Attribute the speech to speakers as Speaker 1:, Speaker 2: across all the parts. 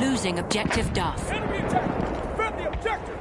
Speaker 1: Losing objective Duff.
Speaker 2: Enemy! Defend the objective!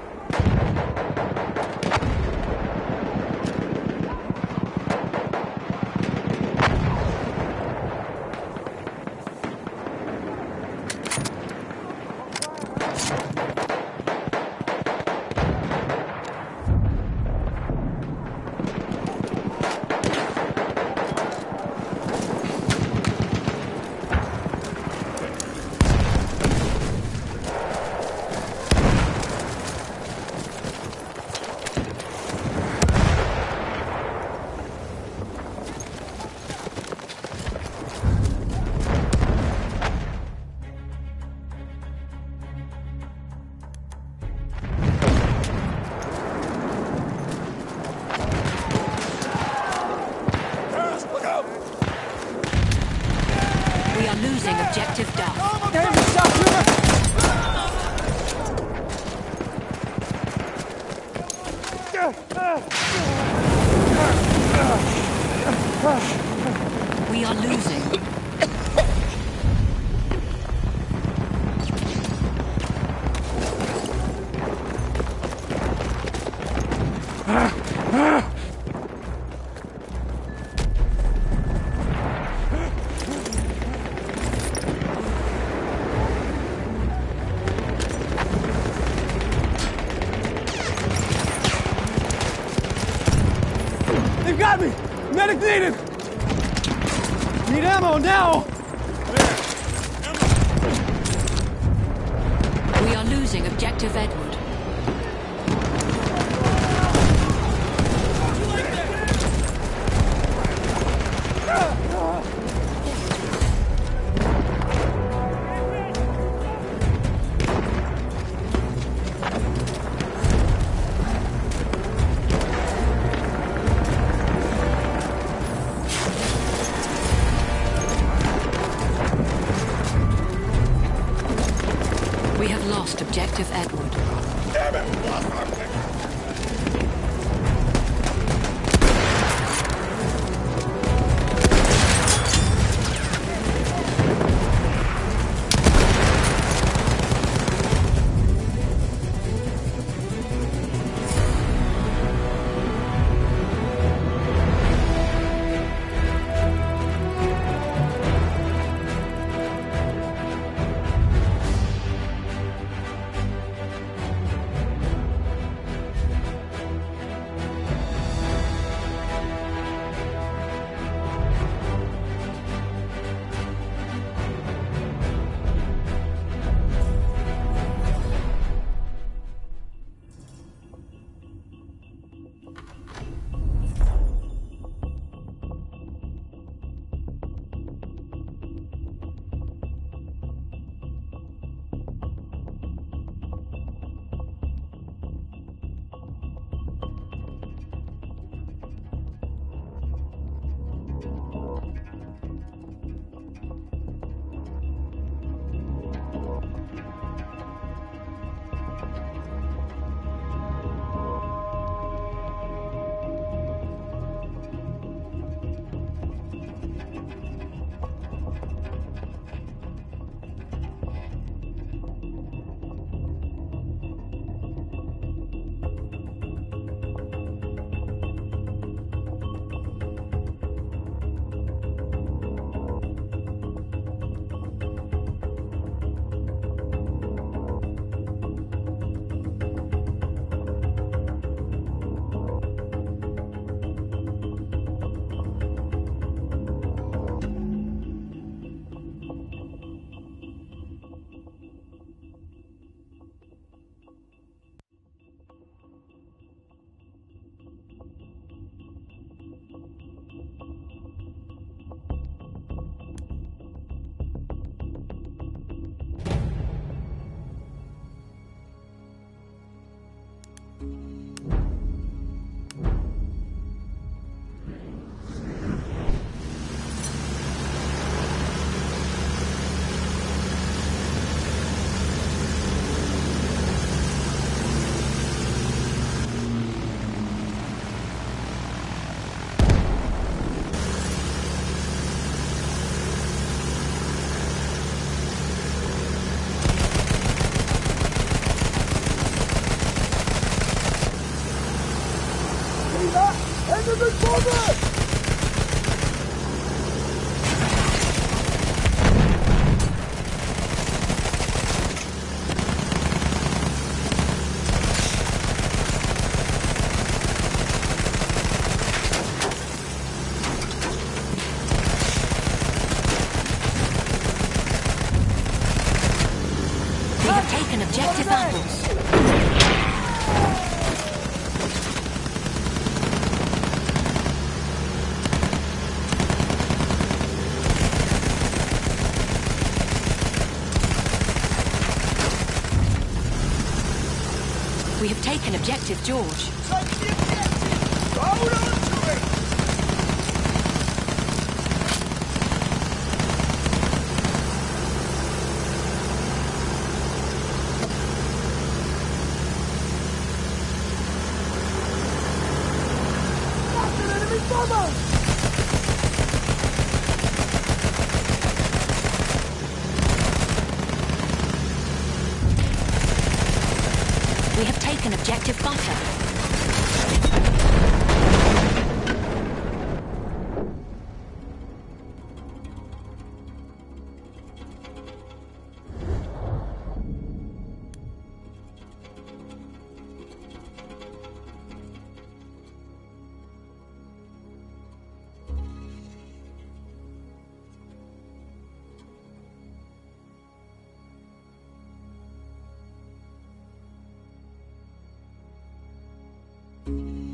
Speaker 1: Objective Duff.
Speaker 2: Need ammo now!
Speaker 1: We are losing objective Edward. George. A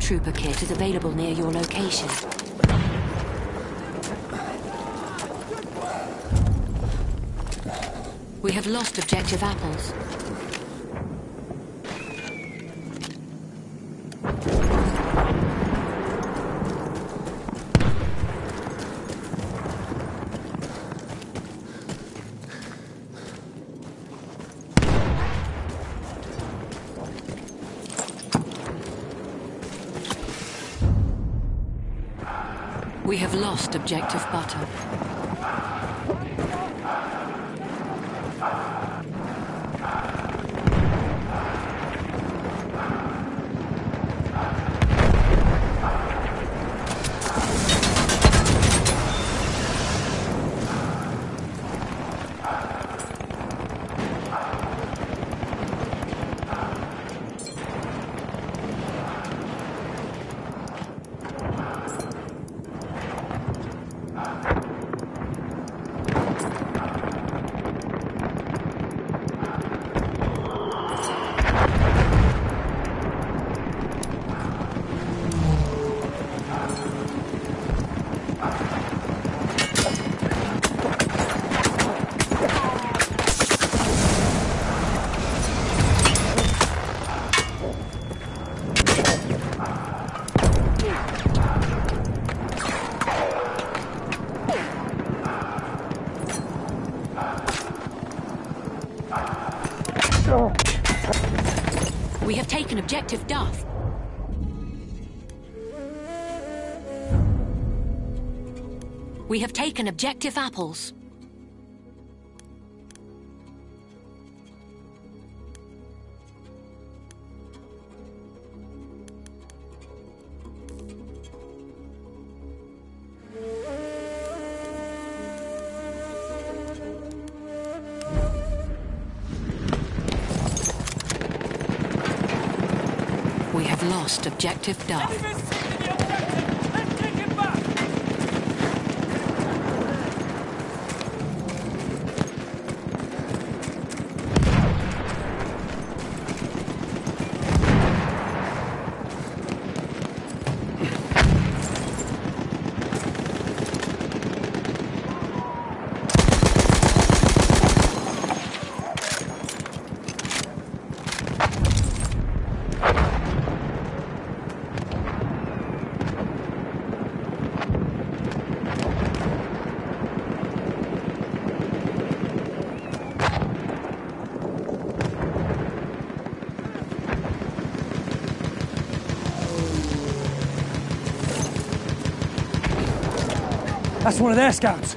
Speaker 1: flame trooper kit is available near your location. We have lost objective apples. Objective butter. We have taken objective Duff. We have taken objective apples. Lost objective Duff.
Speaker 2: That's one of their scouts.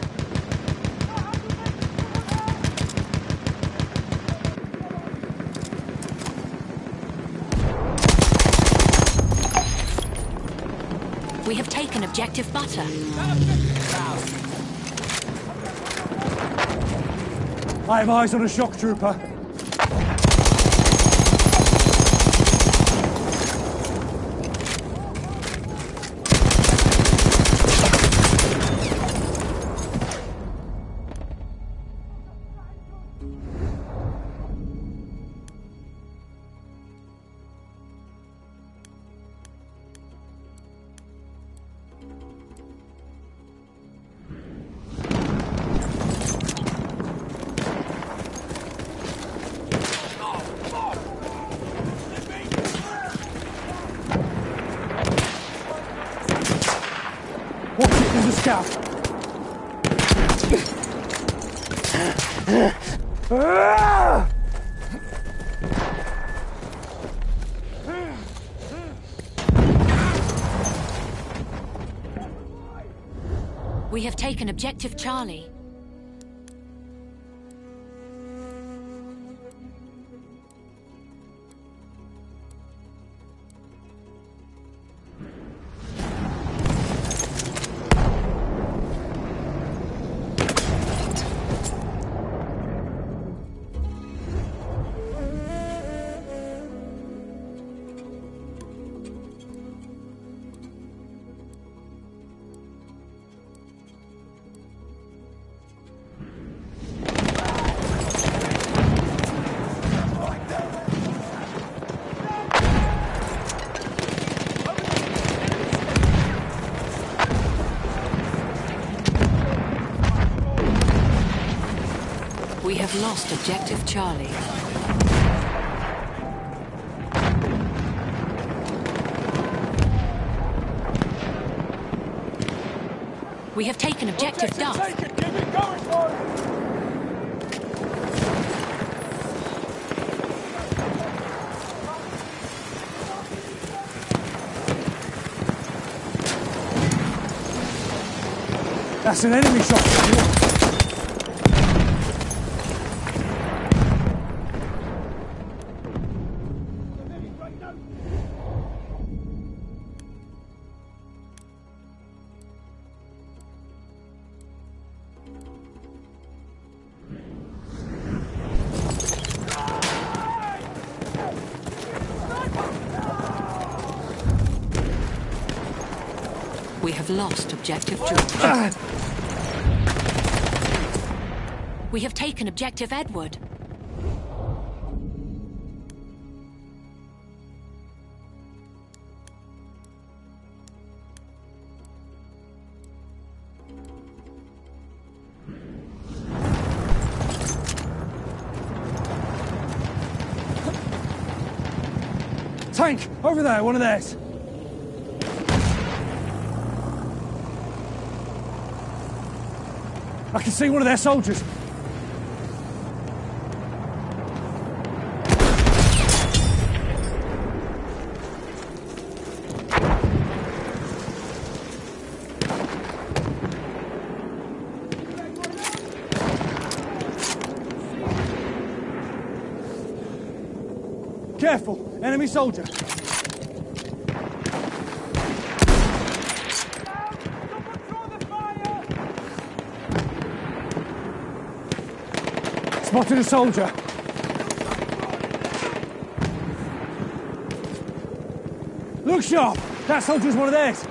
Speaker 1: We have taken objective butter.
Speaker 2: I have eyes on a shock trooper.
Speaker 1: Have taken objective Charlie. Lost objective Charlie. We have taken objective Duff.
Speaker 2: taken. Keep it going, boys. That's an enemy shot.
Speaker 1: We have lost objective George. Ah! We have taken objective Edward.
Speaker 2: Tank, over there, one of theirs. I can see one of their soldiers. Careful, enemy soldier. Spotted a soldier. Look sharp! That soldier's one of theirs.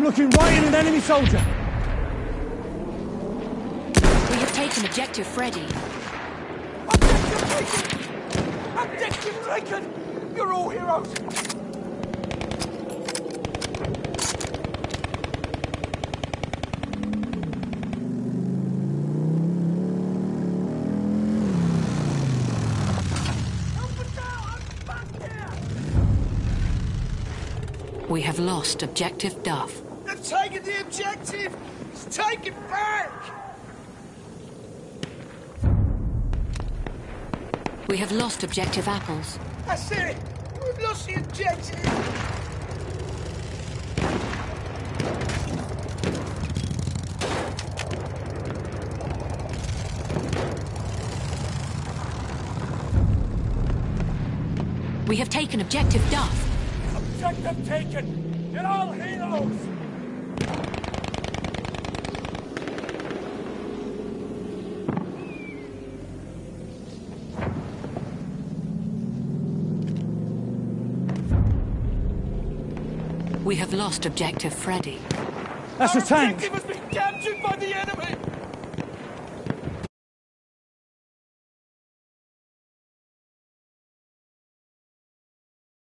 Speaker 2: I'm looking right in an enemy soldier.
Speaker 1: We have taken objective Freddy.
Speaker 2: Objective taken! Objective taken! You're all heroes!
Speaker 1: We have lost objective Duff.
Speaker 3: They've taken the objective! It's taken back!
Speaker 1: We have lost objective Apples.
Speaker 3: That's it! We've lost the objective!
Speaker 1: We have taken objective Duff.
Speaker 2: Objective taken! You're all heroes!
Speaker 1: Lost objective Freddy.
Speaker 2: That's
Speaker 3: Our
Speaker 2: a tank.
Speaker 3: objective has been captured by the enemy!